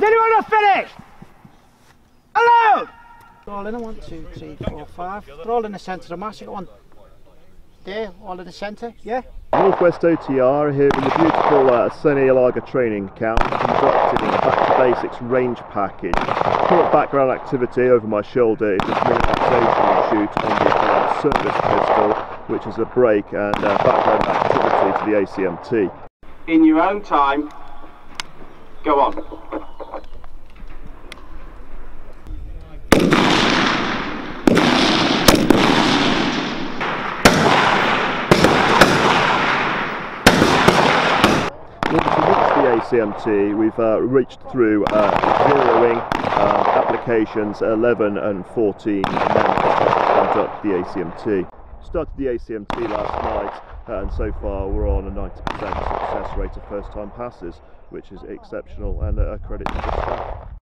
Is anyone not finished? Allowed! All in one, two, three, four, five. They're all in the centre of mass. One there, all in the centre, yeah? Northwest OTR here in the beautiful uh, Sennelager training camp conducted in the Back to Basics range package. Current background activity over my shoulder is this familiarisation shoot on the uh, service pistol, which is a break and uh, background activity to the ACMT. In your own time, go on. ACMT, we've uh, reached through uh, zeroing uh, applications 11 and 14 and then conduct the ACMT. Started the ACMT last night uh, and so far we're on a 90% success rate of first time passes which is exceptional and a credit to the staff.